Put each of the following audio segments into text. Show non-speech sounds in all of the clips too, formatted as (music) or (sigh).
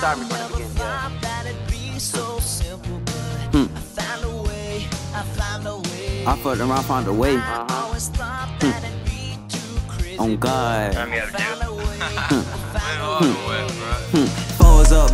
start me from the beginning. Yeah. Hmm. I fucked around, found a way. Uh-huh. Hmm. On God. Turn me out (laughs)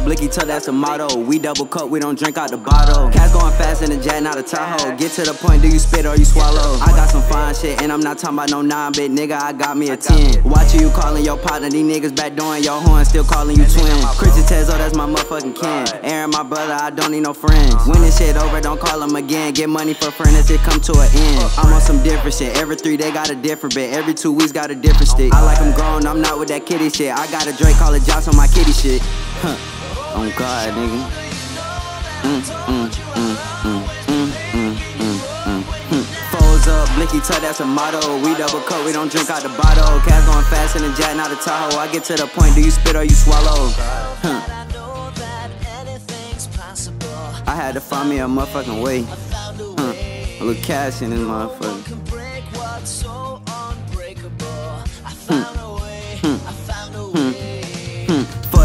Blicky tuck, that's a motto. We double cup, we don't drink out the bottle. Cats going fast in the jet, not a Tahoe. Get to the point, do you spit or you swallow? I got some fine shit, and I'm not talking about no 9 bit nigga, I got me a 10. Watching you calling your partner, these niggas back doing your horn, still calling you twin. Christian Tezo, that's my motherfucking kin. Aaron, my brother, I don't need no friends. When this shit over, don't call him again. Get money for friends, it come to an end. I'm on some different shit. Every three, they got a different bit. Every two weeks, got a different stick. I like them grown, I'm not with that kitty shit. I got a Drake, call it Josh on my kitty shit. Huh. On God, nigga. Mm, mm, mm, mm, mm, mm, mm, mm, mm. Foes up, blicky tuck, that's a motto. We double cup, we don't drink out the bottle. Cats going fast in the jet, not a Tahoe. I get to the point, do you spit or you swallow? Huh. I had to find me a motherfucking way. Huh. A little cash in this motherfucker.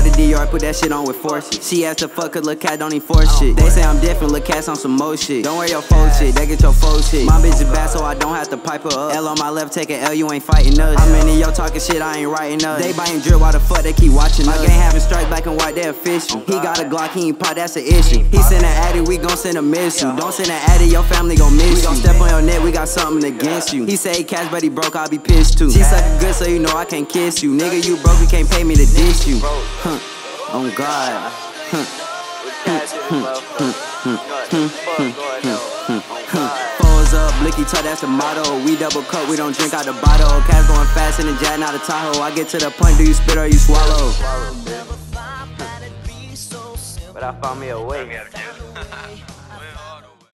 Fuck the DR, put that shit on with force. She asked to fuck cause look cat don't even force shit. They say I'm different, look cats on some mo shit. Don't wear your faux shit, they get your faux shit. My bitch is bad, so I don't have to pipe her up. L on my left, take an L, you ain't fighting us. How many yo talking shit, I ain't writing us. They buying drip, why the fuck they keep watching us? My gang having strike black and white, they official. He got a Glock, he ain't pot, that's an issue. He send an addy, we gon' send a missile. Don't send an addy, your family gon' miss you. We gon' step on your neck, we got something against you. He say he cash, but he broke, I'll be pissed too. She suckin' good, so you know I can't kiss you. Nigga, you broke, you can't pay me to dish you. Huh. On God. Foes up, blicky tuck, that's the motto. We double cup, we don't drink out the bottle. Cats going fast in the jet, not a Tahoe. I get to the point, do you spit or you swallow? But I found me a Turn me way. out of jail. (laughs)